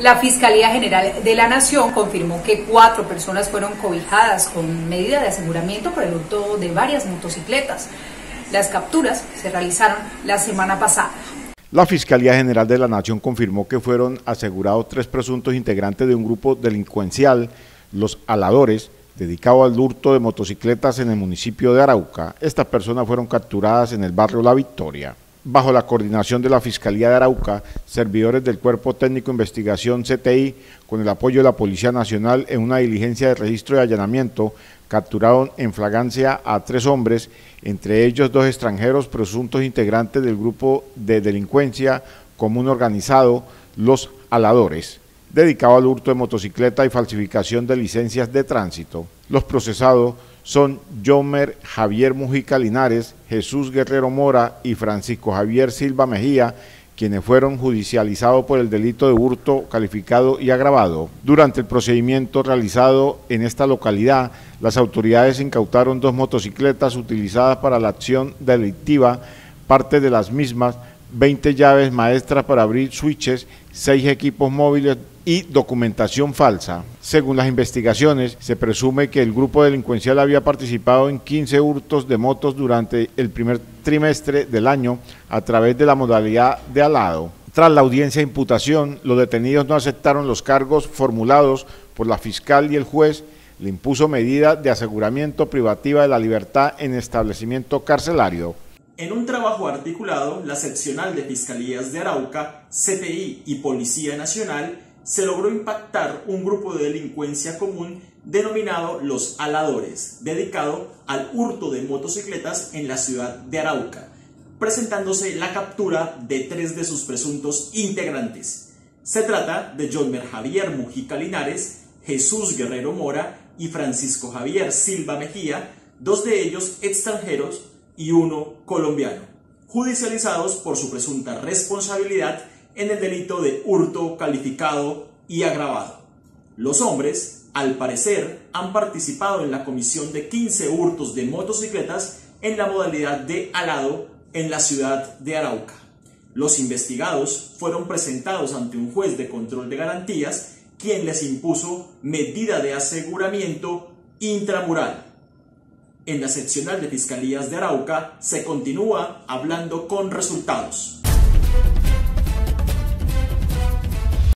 La Fiscalía General de la Nación confirmó que cuatro personas fueron cobijadas con medida de aseguramiento por el hurto de varias motocicletas. Las capturas se realizaron la semana pasada. La Fiscalía General de la Nación confirmó que fueron asegurados tres presuntos integrantes de un grupo delincuencial, los aladores, dedicado al hurto de motocicletas en el municipio de Arauca. Estas personas fueron capturadas en el barrio La Victoria bajo la coordinación de la Fiscalía de Arauca, servidores del Cuerpo Técnico de Investigación CTI, con el apoyo de la Policía Nacional en una diligencia de registro y allanamiento, capturaron en flagancia a tres hombres, entre ellos dos extranjeros presuntos integrantes del grupo de delincuencia común organizado, los aladores, dedicado al hurto de motocicleta y falsificación de licencias de tránsito. Los procesados son Jomer Javier Mujica Linares, Jesús Guerrero Mora y Francisco Javier Silva Mejía, quienes fueron judicializados por el delito de hurto calificado y agravado. Durante el procedimiento realizado en esta localidad, las autoridades incautaron dos motocicletas utilizadas para la acción delictiva, parte de las mismas 20 llaves maestras para abrir switches, 6 equipos móviles y documentación falsa. Según las investigaciones, se presume que el grupo delincuencial había participado en 15 hurtos de motos durante el primer trimestre del año a través de la modalidad de alado. Tras la audiencia de imputación, los detenidos no aceptaron los cargos formulados por la fiscal y el juez le impuso medida de aseguramiento privativa de la libertad en establecimiento carcelario. En un trabajo articulado, la seccional de Fiscalías de Arauca, CTI y Policía Nacional se logró impactar un grupo de delincuencia común denominado Los Aladores, dedicado al hurto de motocicletas en la ciudad de Arauca, presentándose la captura de tres de sus presuntos integrantes. Se trata de Jolmer Javier Mujica Linares, Jesús Guerrero Mora y Francisco Javier Silva Mejía, dos de ellos extranjeros y uno colombiano, judicializados por su presunta responsabilidad en el delito de hurto calificado y agravado. Los hombres, al parecer, han participado en la comisión de 15 hurtos de motocicletas en la modalidad de alado en la ciudad de Arauca. Los investigados fueron presentados ante un juez de control de garantías, quien les impuso medida de aseguramiento intramural en la seccional de Fiscalías de Arauca se continúa hablando con resultados.